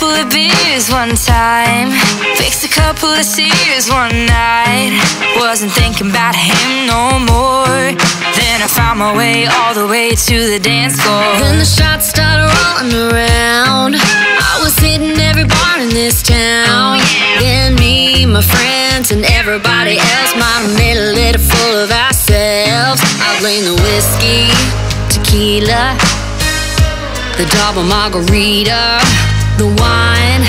couple of beers one time. Fixed a couple of Sears one night. Wasn't thinking about him no more. Then I found my way all the way to the dance floor. Then the shots started rolling around. I was hitting every bar in this town. Then me, my friends, and everybody else made a little full of ourselves. I blame the whiskey, tequila, the double margarita, the wine,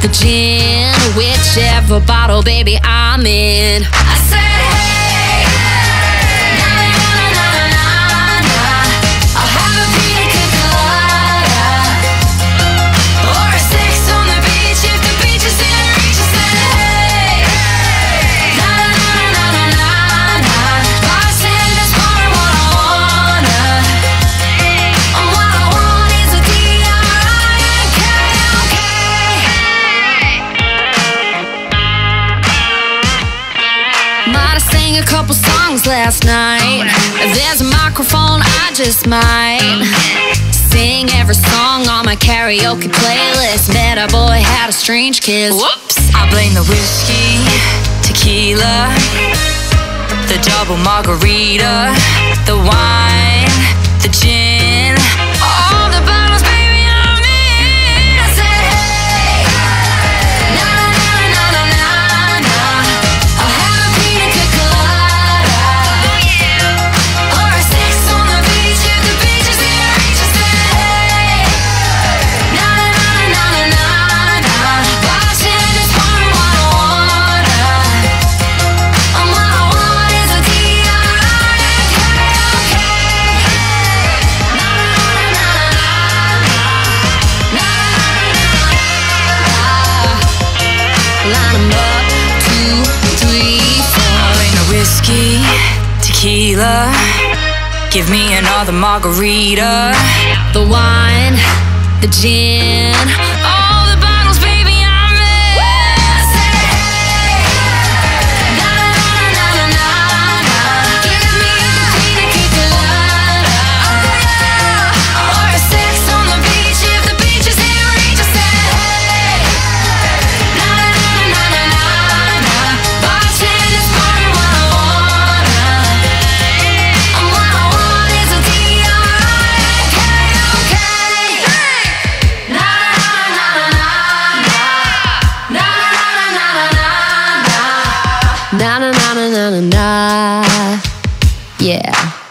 the gin, whichever bottle, baby, I'm in. I said, songs last night. There's a microphone, I just might sing every song on my karaoke playlist. Met a boy, had a strange kiss. Whoops! I blame the whiskey, tequila, the double margarita, the wine, tequila. Give me another margarita. The wine, the gin, na na na na. Yeah.